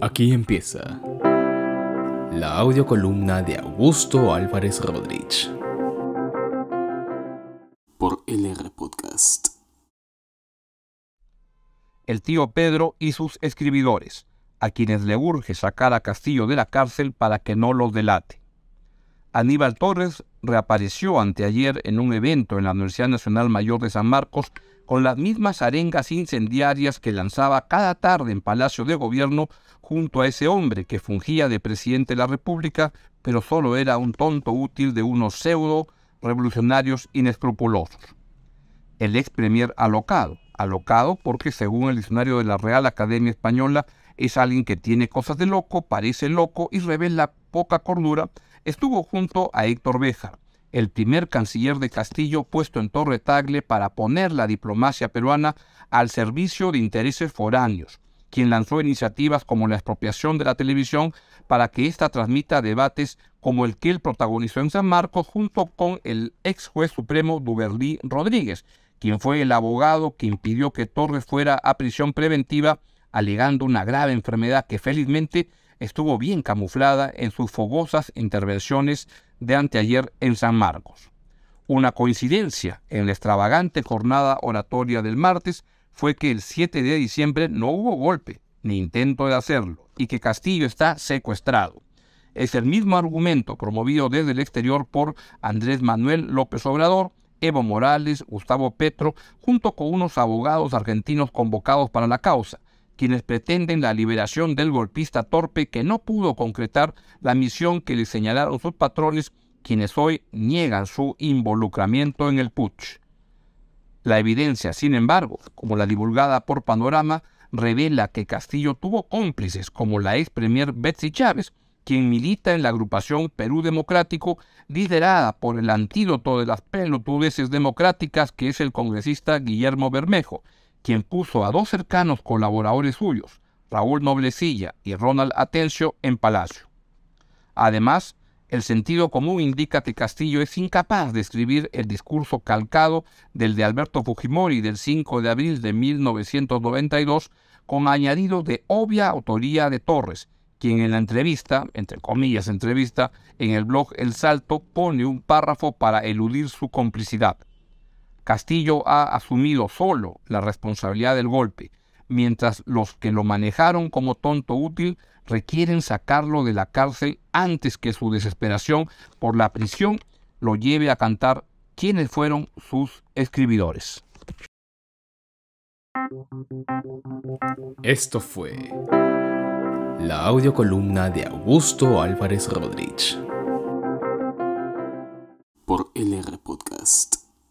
Aquí empieza la audiocolumna de Augusto Álvarez Rodríguez por LR Podcast. El tío Pedro y sus escribidores, a quienes le urge sacar a Castillo de la cárcel para que no los delate. Aníbal Torres reapareció anteayer en un evento en la Universidad Nacional Mayor de San Marcos con las mismas arengas incendiarias que lanzaba cada tarde en Palacio de Gobierno junto a ese hombre que fungía de presidente de la República, pero solo era un tonto útil de unos pseudo revolucionarios inescrupulosos. El ex premier alocado, alocado porque según el diccionario de la Real Academia Española es alguien que tiene cosas de loco, parece loco y revela poca cordura estuvo junto a Héctor Béjar, el primer canciller de Castillo puesto en Torre Tagle para poner la diplomacia peruana al servicio de intereses foráneos, quien lanzó iniciativas como la expropiación de la televisión para que ésta transmita debates como el que él protagonizó en San Marcos junto con el ex juez supremo Duberlí Rodríguez, quien fue el abogado que impidió que Torres fuera a prisión preventiva alegando una grave enfermedad que felizmente estuvo bien camuflada en sus fogosas intervenciones de anteayer en San Marcos. Una coincidencia en la extravagante jornada oratoria del martes fue que el 7 de diciembre no hubo golpe, ni intento de hacerlo, y que Castillo está secuestrado. Es el mismo argumento promovido desde el exterior por Andrés Manuel López Obrador, Evo Morales, Gustavo Petro, junto con unos abogados argentinos convocados para la causa, quienes pretenden la liberación del golpista torpe que no pudo concretar la misión que le señalaron sus patrones, quienes hoy niegan su involucramiento en el putsch. La evidencia, sin embargo, como la divulgada por Panorama, revela que Castillo tuvo cómplices como la ex premier Betsy Chávez, quien milita en la agrupación Perú Democrático, liderada por el antídoto de las pelotudeces democráticas que es el congresista Guillermo Bermejo, quien puso a dos cercanos colaboradores suyos, Raúl Noblecilla y Ronald Atencio, en Palacio. Además, el sentido común indica que Castillo es incapaz de escribir el discurso calcado del de Alberto Fujimori del 5 de abril de 1992 con añadido de obvia autoría de Torres, quien en la entrevista, entre comillas entrevista, en el blog El Salto pone un párrafo para eludir su complicidad. Castillo ha asumido solo la responsabilidad del golpe, mientras los que lo manejaron como tonto útil requieren sacarlo de la cárcel antes que su desesperación por la prisión lo lleve a cantar quiénes fueron sus escribidores. Esto fue la audiocolumna de Augusto Álvarez Rodríguez